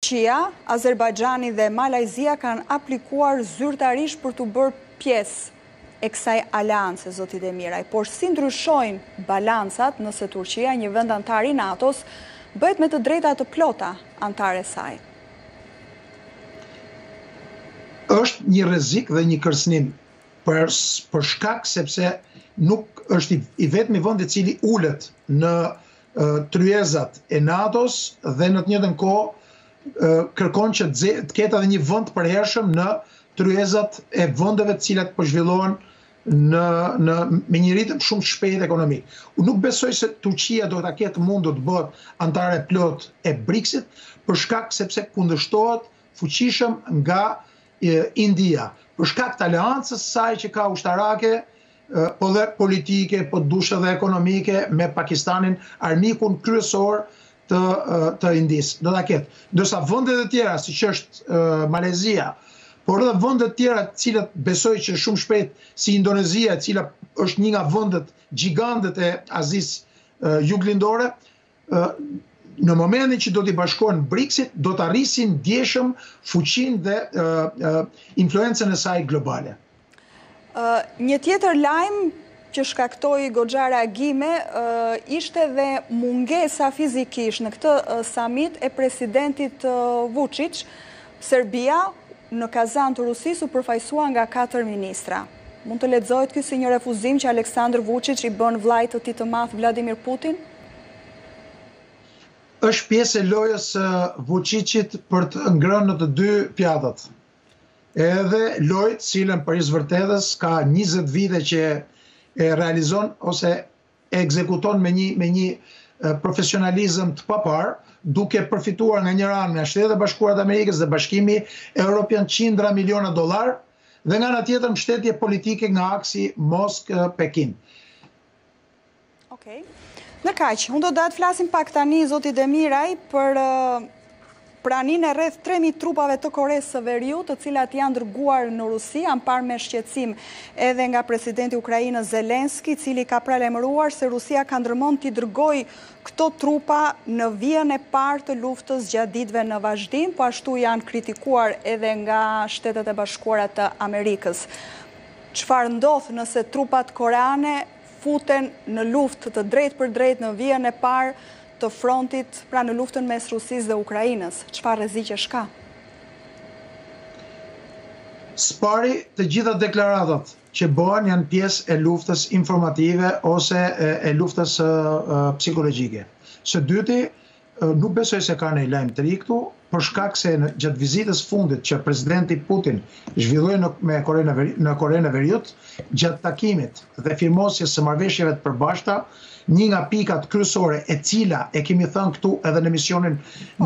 Turqia, Azerbajxhani dhe Malajzia kanë aplikuar zyrtarisht për t'u bërë pjesë e kësaj aleance, zoti Demiraj. Por si ndryshojnë balancat nëse Turqia, një vend anëtar i NATO-s, bëhet me të drejta të plota anëtare e saj? Është një rrezik dhe një kërcënim për për shkak sepse nuk është i vetmi vend i cili ulet në tryezat e NATO-s dhe në të njëjtën kohë kërkon që të ketë edhe një vend të përhershëm në tryezat e vendeve të cilat po zhvillohen në në me një ritëm shumë të shpejtë ekonomik. Unë nuk besoj se Turqia do ta ketë mund do të bëhet anëtare e plotë e BRICS-it për shkak sepse kundërshtohet fuqishëm nga India, për shkak të aleancës së saj që ka ushtarake po dhe politike, po deshe dhe ekonomike me Pakistanin, armikun kryesor të të Indisë. Do ta ketë. Ndërsa vendet e tjera siç është Malajzia, por edhe vendet e tjera të cilat besoj që shumë shpejt si Indonezia, e cila është një nga vendet gjigante e Azisë juglindore, në momentin që do t'i bashkohen BRICS-it, do ta rrisin ndjeshëm fuqinë dhe influencën e saj globale. Një tjetër lajm që shkaktoi goxha reagime, ishte dhe mungesa fizikisht në këtë samit e presidentit Vuçiç, Serbia në Kazan të Rusisë u përfaqësua nga 4 ministra. Mund të lexohet ky si një refuzim që Aleksandër Vuçiç i bën vëllait të tij të madh Vladimir Putin? Është pjesë e lojës së Vuçiçit për të ngrënë në të dy pjatat. Edhe lojë të cilën për hir së vërtetës ka 20 vite që e realizon ose e ekzekuton me një me një profesionalizëm të paparë, duke përfituar nga njëra anë nga Shtetet e Bashkuara të Amerikës dhe Bashkimi Evropian qindra miliona dollarë dhe nga ana tjetër mbështetje politike nga aksi Moskë-Pekin. Okej. Ndërkaq, unë do doja të flasim pak tani, zoti Demiraj, për praninë e rreth 3.000 trupave të Koresë së Veriut, të cilat janë dërguar në Rusi, janë parë me shqetësim edhe nga presidenti i Ukrainës Zelenski, i cili ka paralajmëruar se Rusia ka ndërmend t'i dërgojë këto trupa në vijën e parë të luftës gjatë ditëve në vazhdim, po ashtu janë kritikuar edhe nga Shtetet e Bashkuara të Amerikës. Çfarë ndodh nëse trupat koreane futen në luftë të drejtpërdrejtë në vijën e parë të frontit, pra në luftën mes Rusisë dhe Ukrainës. Çfarë rreziqesh ka? Së pari, të gjitha deklaratat që bëhen janë pjesë e luftës informative ose e luftës psikologjike. Së dyti, Nuk besoj se ka ndonjë lajm të ri këtu, për shkak se gjatë vizitës së fundit që presidenti Putin zhvilloi në me Korenë në Korenë e Veriut, gjatë takimit dhe firmosjes së marrëveshjeve të përbashkëta, një nga pikat kryesore e cila e kemi thënë këtu edhe në emision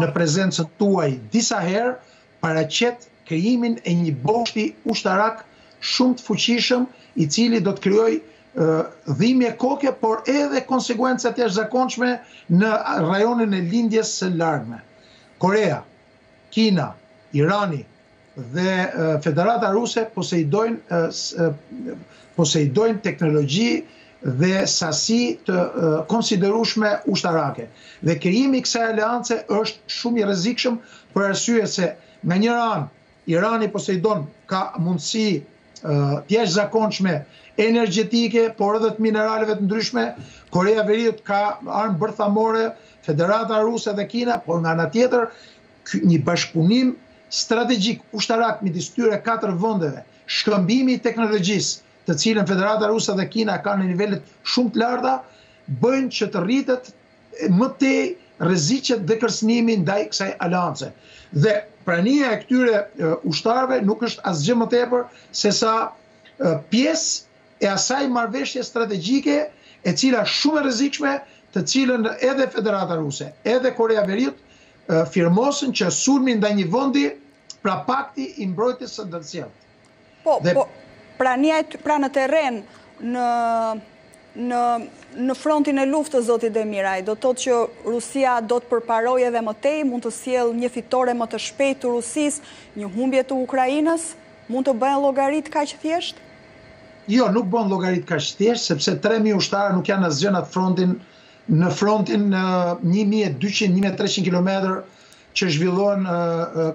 në prezencën tuaj disa herë, paraqet krijimin e një boshti ushtarak shumë të fuqishëm, i cili do të krijojë dhimbje koke, por edhe konsekuenca të jashtëzakonshme në rajonin e Lindjes së Largme. Korea, Kina, Irani dhe Federata Ruse poseidojnë poseidojnë teknologji dhe sasi të konsiderueshme ushtarake. Dhe krijimi i kësaj aleance është shumë i rrezikshëm për arsye se nga njëra anë Irani poseidon ka mundësi të jashtëzakonshme energjetike, por edhe të mineraleve të ndryshme, Koreja e Veriut ka armë bërthamore, Federata Ruse dhe Kina, por nga ana tjetër një bashkëpunim strategjik ushtarak midis këtyre katër vendeve, shkëmbimi i teknologjisë, të cilën Federata Ruse dhe Kina kanë në nivelet shumë të larta, bëjnë që të rritet më tej rreziqet dhe kërcënimi ndaj kësaj aleance. Dhe prania e këtyre ushtarëve nuk është asgjë më tepër sesa pjesë e asaj marrëveshje strategjike e cila është shumë e rrezikshme, të cilën edhe Federata Ruse, edhe Koreja e Veriut firmosën që sulmi ndaj një vendi pra pakti i mbrojtjes së ndërsjelltë. Po, po, prania e pra në terren, në në në frontin e luftës zoti Demiraj, do të thotë që Rusia do të përparojë edhe më tej, mund të sjellë një fitore më të shpejtë të Rusisë, një humbje të Ukrainës, mund të bëhen llogaritë kaq thjesht? Jo, nuk bëhen llogaritë kaq thjesht, sepse 3000 ushtarë nuk janë asgjë në atë front, në frontin 1200-1300 kilometër që zhvillohen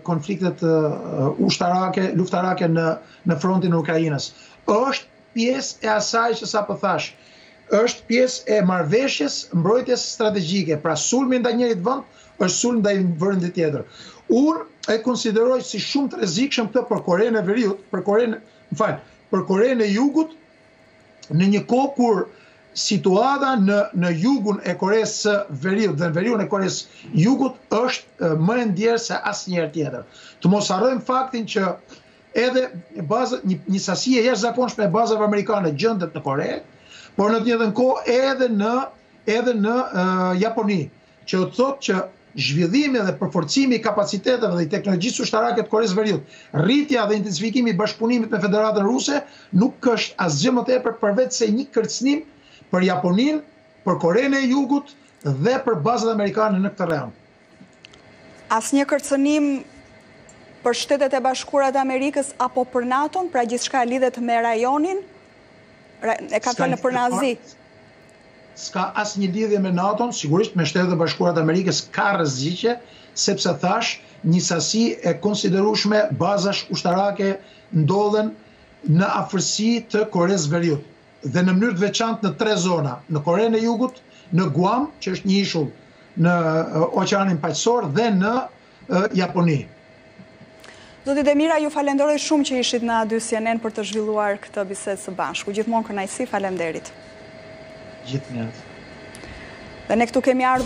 konfliktet ushtarake, luftarake në në frontin e Ukrainës. Është pjesë e asaj që sapo thash. Është pjesë e marrëveshjes mbrojtjes strategjike, pra sulmi ndaj njërit vend është sulm ndaj vendit tjetër. Unë e konsideroj si shumë të rrezikshëm këtë për Korenë e Veriut, për Korenë, më fal, për Korenë e Jugut në një kohë kur situata në në jugun e Koresë së Veriut dhe në veriun e Koresë Jugut është më e nderë se asnjëherë tjetër. Të mos harrojmë faktin që edhe baza një, një sasi e jashtëzakonshme e bazave amerikane gjendet në Kore, por në të njëjtën kohë edhe në edhe në uh, Japoni. që do të thotë që zhvillimi dhe përforcimi i kapaciteteve dhe i teknologjisë ushtarake të Koresë së Veriut, rritja dhe intensifikimi i bashkëpunimit me Federatën Ruse nuk është asgjë më tepër përveç se një kërcënim për Japoninë, për Korenë e Jugut dhe për bazat amerikane në këtë rajon. Asnjë kërcënim për Shtetet e Bashkuara të Amerikës apo për NATO-n, pra gjithçka lidhet me rajonin? E ka thënë pra, nazi. S'ka asnjë lidhje me NATO-n, sigurisht me Shtetet e Bashkuara të Amerikës ka rreziqe, sepse thashë një sasi e konsiderueshme bazash ushtarake ndodhen në afërsi të Koresë së Veriut dhe në mënyrë të veçantë në tre zona, në Korenë e Jugut, në Guam, që është një ishull në Oqeanin Paqësor dhe në Japoni. Zoti Demiraj, ju falenderoj shumë që ishit në A2 CNN për të zhvilluar këtë bisedë së bashku. Gjithmonë kënaqësi, faleminderit. Gjithnjë. Dhe ne këtu kemi ardhur